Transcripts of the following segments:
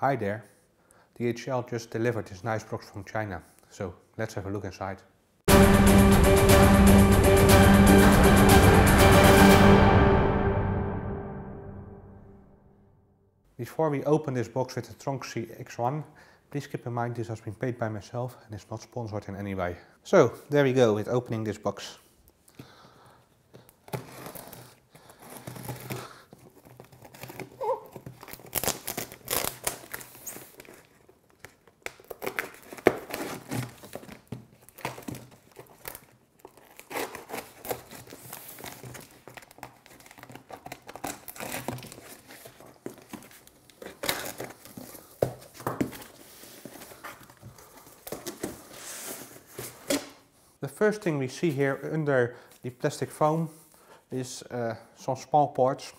Hi there. DHL just delivered this nice box from China. So let's have a look inside. Before we open this box with the Tronxy X1, please keep in mind this has been paid by myself and is not sponsored in any way. So there we go with opening this box. The first thing we see here under the plastic foam is uh, some small parts.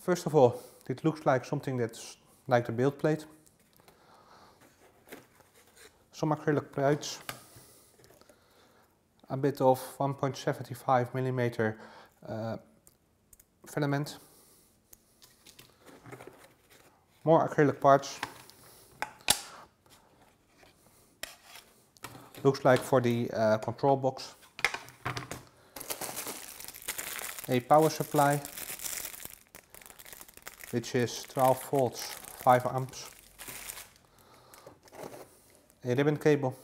First of all, it looks like something that's like the build plate. Some acrylic plates, a bit of 1.75 millimeter uh, filament, more acrylic parts, looks like for the uh, control box. A power supply, which is 12 volts, 5 amps. A ribbon cable.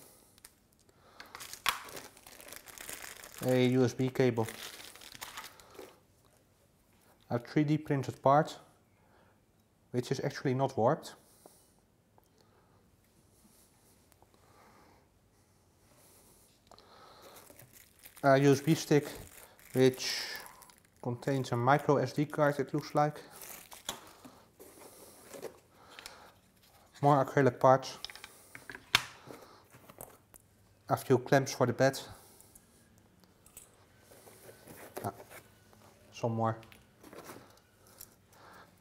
A USB cable. A 3D printed part, which is actually not warped. A USB stick which contains a micro SD card it looks like. More acrylic parts. A few clamps for the bed. Ah, some more.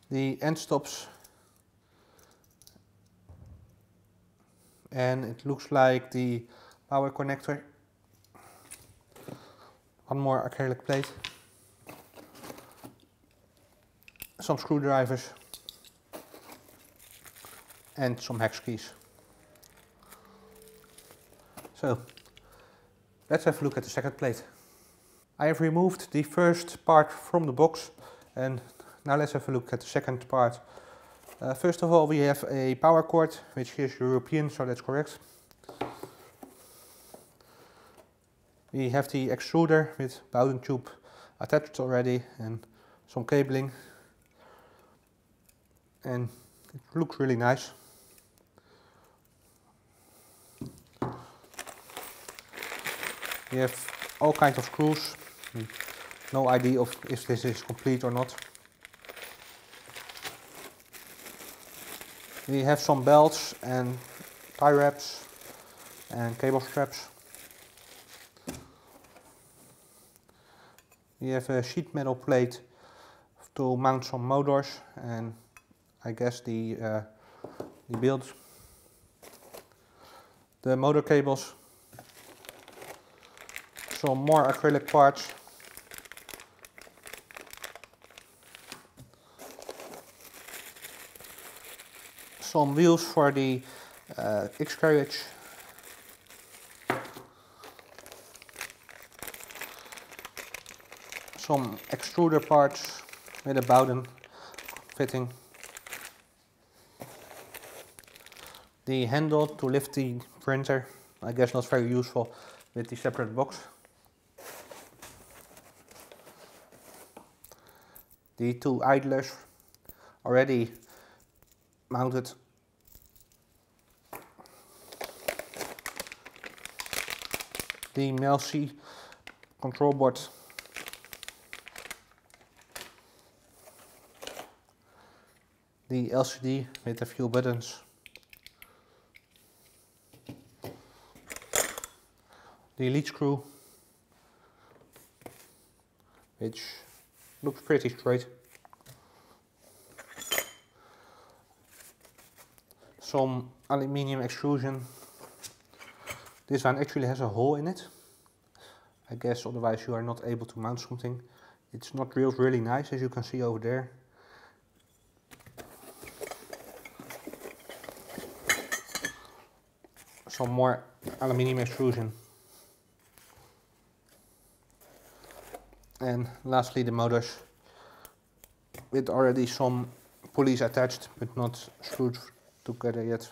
The end stops. And it looks like the power connector one more acrylic plate, some screwdrivers and some hex keys. So let's have a look at the second plate. I have removed the first part from the box and now let's have a look at the second part. Uh, first of all we have a power cord which is European so that's correct. We have the extruder with Bowden tube attached already and some cabling and it looks really nice. We have all kinds of screws, no idea of if this is complete or not. We have some belts and tie wraps and cable straps. We have a sheet metal plate to mount some motors and I guess the, uh, the builds. The motor cables. Some more acrylic parts. Some wheels for the uh, X-carriage some extruder parts with a Bowden fitting. The handle to lift the printer, I guess not very useful with the separate box. The two idlers already mounted. The Melzi control board the LCD with a few buttons. The lead screw, which looks pretty straight. Some aluminium extrusion. This one actually has a hole in it. I guess otherwise you are not able to mount something. It's not real really nice as you can see over there. Some more aluminium extrusion. And lastly the motors with already some pulleys attached but not screwed together yet.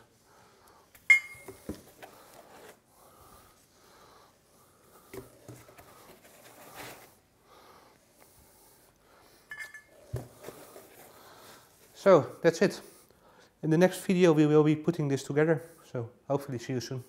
So that's it. In the next video we will be putting this together, so hopefully see you soon.